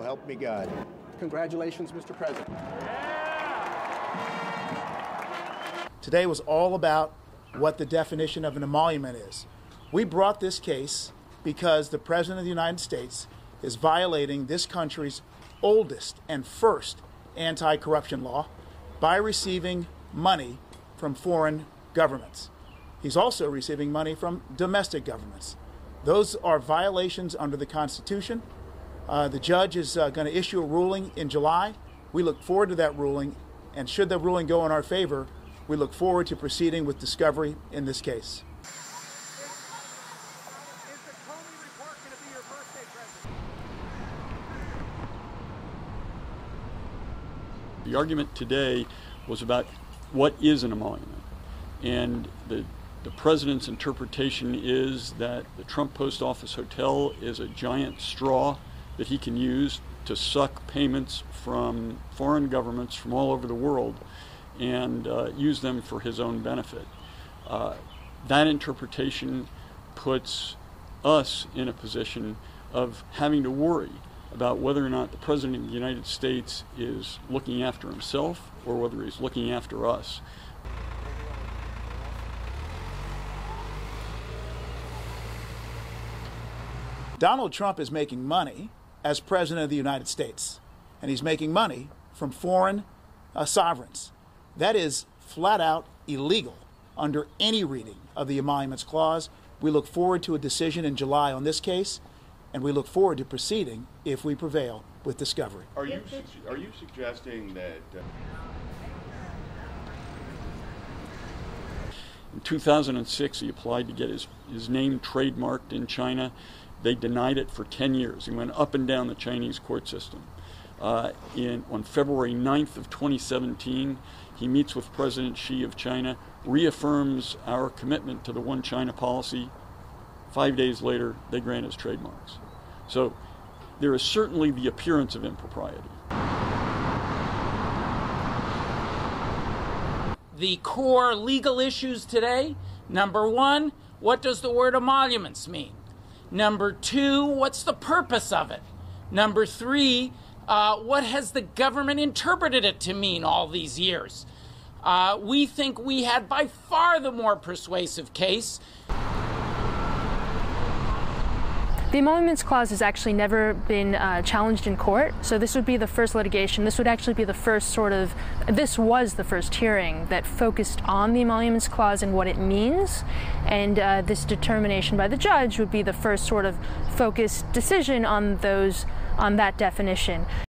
So help me God. Congratulations, Mr. President. Today was all about what the definition of an emolument is. We brought this case because the President of the United States is violating this country's oldest and first anti corruption law by receiving money from foreign governments. He's also receiving money from domestic governments. Those are violations under the Constitution. Uh, the judge is uh, going to issue a ruling in July. We look forward to that ruling, and should the ruling go in our favor, we look forward to proceeding with discovery in this case. The argument today was about what is an emolument. And the, the president's interpretation is that the Trump Post Office Hotel is a giant straw that he can use to suck payments from foreign governments from all over the world and uh, use them for his own benefit. Uh, that interpretation puts us in a position of having to worry about whether or not the President of the United States is looking after himself or whether he's looking after us. Donald Trump is making money as President of the United States, and he's making money from foreign uh, sovereigns. That is flat out illegal under any reading of the Emoluments Clause. We look forward to a decision in July on this case, and we look forward to proceeding if we prevail with discovery. Are you are you suggesting that? Uh... In 2006, he applied to get his, his name trademarked in China. They denied it for 10 years. He went up and down the Chinese court system. Uh, in, on February 9th of 2017, he meets with President Xi of China, reaffirms our commitment to the One China policy. Five days later, they grant his trademarks. So there is certainly the appearance of impropriety. The core legal issues today number one, what does the word emoluments mean? Number two, what's the purpose of it? Number three, uh, what has the government interpreted it to mean all these years? Uh, we think we had by far the more persuasive case. The Emoluments Clause has actually never been uh, challenged in court, so this would be the first litigation. This would actually be the first sort of, this was the first hearing that focused on the Emoluments Clause and what it means, and uh, this determination by the judge would be the first sort of focused decision on those, on that definition.